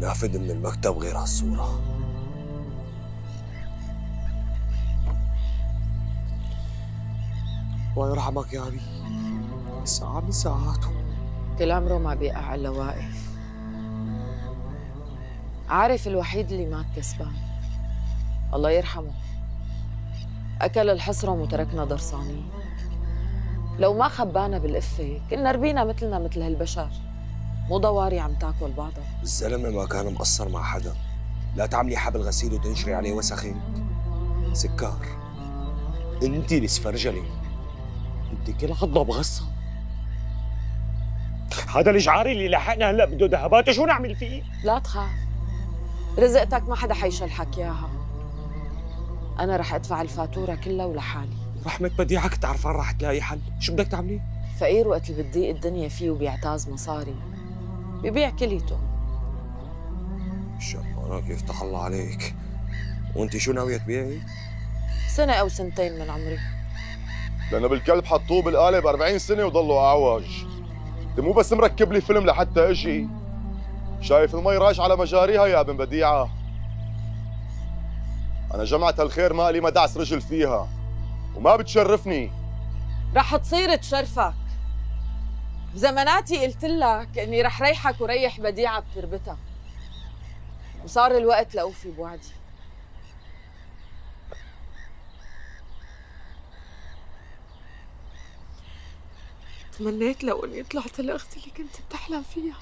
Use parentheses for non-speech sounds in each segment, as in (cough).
نافذ من المكتب غير هالصورة الله يرحمك يا أبي. ساعة من ساعاته كل عمره ما بيقع إلا واقف عارف الوحيد اللي مات كسبان. الله يرحمه. أكل الحصرم وتركنا درسانين. لو ما خبانا بالقفة كنا ربينا مثلنا مثل هالبشر. مو ضواري عم تاكل بعضها الزلمة ما كان مقصر مع حدا. لا تعملي حبل غسيل وتنشري عليه وسخك سكر انت السفرجلي انت كل عضة بغصة. هذا الجعاري اللي لحقنا هلا بده ذهبات. شو نعمل فيه؟ لا تخاف. رزقتك ما حدا حيشلحك إياها. أنا رح أدفع الفاتورة كلها ولحالي. رحمة بديعك تعرفان رح تلاقي حل؟ شو بدك تعملي؟ فقير وقت اللي بتضيق الدنيا فيه وبيعتاز مصاري. ببيع كليته. شمارك يفتح الله عليك. وأنت شو ناوية تبيعي؟ سنة أو سنتين من عمري. لأنه بالكلب حطوه بالقالب 40 سنة وضلوا اعوج أنت مو بس مركب لي فيلم لحتى أجي. شايف المي راش على مجاريها يا ابن بديعة. أنا جمعة الخير ما لي مدعس رجل فيها. وما بتشرفني. رح تصير تشرفك. بزماناتي قلت لك إني رح ريحك وريح بديعه بتربتها وصار الوقت لأوفي بوعدي. تمنيت لو اني طلعت الاخت اللي كنت بتحلم فيها.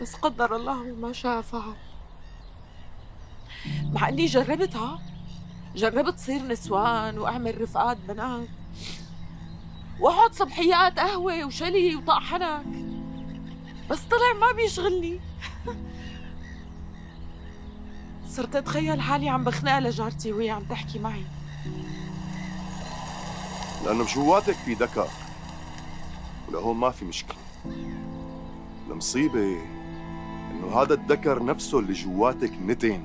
بس قدر الله ما شاء فعل مع إني جربتها جربت صير نسوان وأعمل رفقات بنات. واحط صبحيات قهوة وشلي وطق حنك. بس طلع ما بيشغلني. (laughs) صرت أتخيل حالي عم بخنقها لجارتي وهي عم تحكي معي. لأنه بجواتك في دكر ولهون ما في مشكلة. المصيبة إنه هذا الدكر نفسه اللي جواتك نتن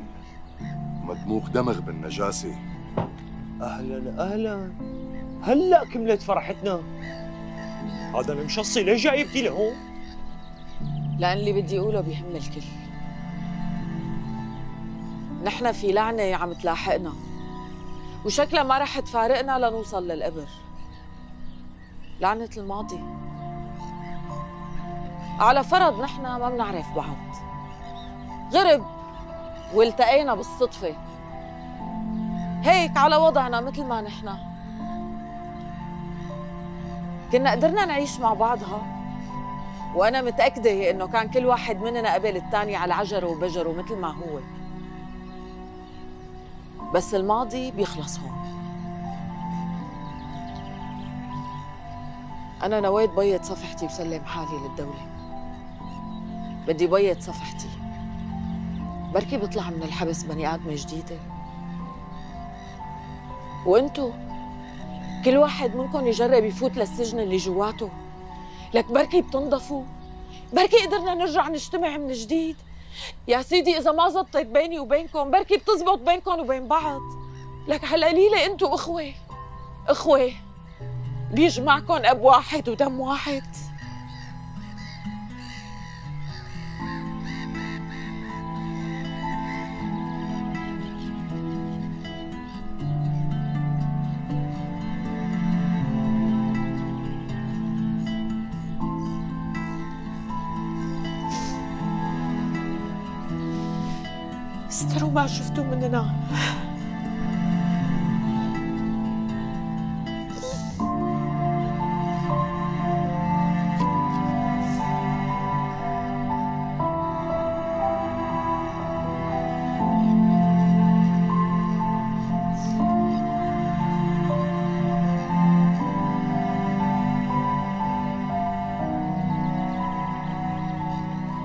مدموغ دمغ بالنجاسة. أهلا أهلا. هلا كملت فرحتنا. هذا المشصي ليش جايبتي لهون؟ لأن اللي بدي أقوله بيهم الكل. نحن في لعنة عم تلاحقنا. وشكلها ما رح تفارقنا لنوصل للقبر. لعنة الماضي. على فرض نحن ما بنعرف بعض. غرب والتقينا بالصدفة. هيك على وضعنا مثل ما نحن. كنا قدرنا نعيش مع بعضها. وأنا متأكدة إنه كان كل واحد مننا قبل الثاني على عجرة وبجرة مثل ما هو. بس الماضي بيخلص هون. أنا نويت بيض صفحتي وسلم حالي للدولة. بدي بيض صفحتي. بركي بطلع من الحبس بني آدمة جديدة. وأنتو؟ كل واحد منكم يجرب يفوت للسجن اللي جواته. لك بركي بتنضفوا بركي قدرنا نرجع نجتمع من جديد. يا سيدي إذا ما زبطت بيني وبينكم بركي بتزبط بينكم وبين بعض. لك على القليلة أنتو إخوة. إخوة. بيجمعكم أب واحد ودم واحد. استروا ما شفتوا مننا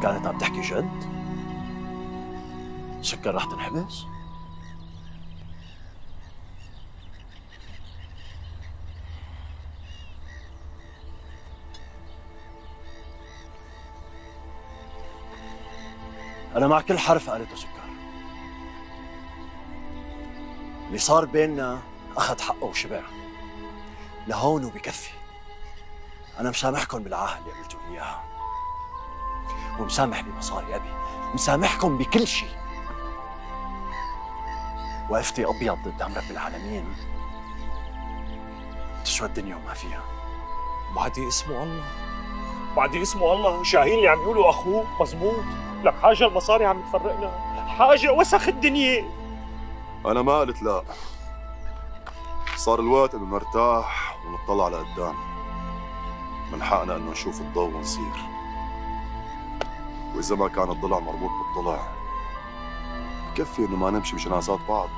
كانت عم تحكي جد؟ سكر رح تنحبس؟ أنا مع كل حرف قالته سكر. اللي صار بيننا أخذ حقه وشبع. لهون وبكفي. أنا مسامحكم بالعاهة اللي قلتوا إياها. ومسامح بمصاري أبي. مسامحكم بكل شيء. وقفتي أبيض قدام رب العالمين. تشوى الدنيا وما فيها. بعدي اسمه الله. بعدي اسمه الله. شاهين اللي عم يقولوا اخوه مزبوط. لك حاجة المصاري عم تفرقنا حاجة وسخ الدنيا. أنا ما قلت لا. صار الوقت إنه نرتاح ونطلع على قدام من حقنا إنه نشوف الضوء ونصير. وإذا ما كان الضلع مربوط بالضلع بكفي إنه ما نمشي بجنازات بعض.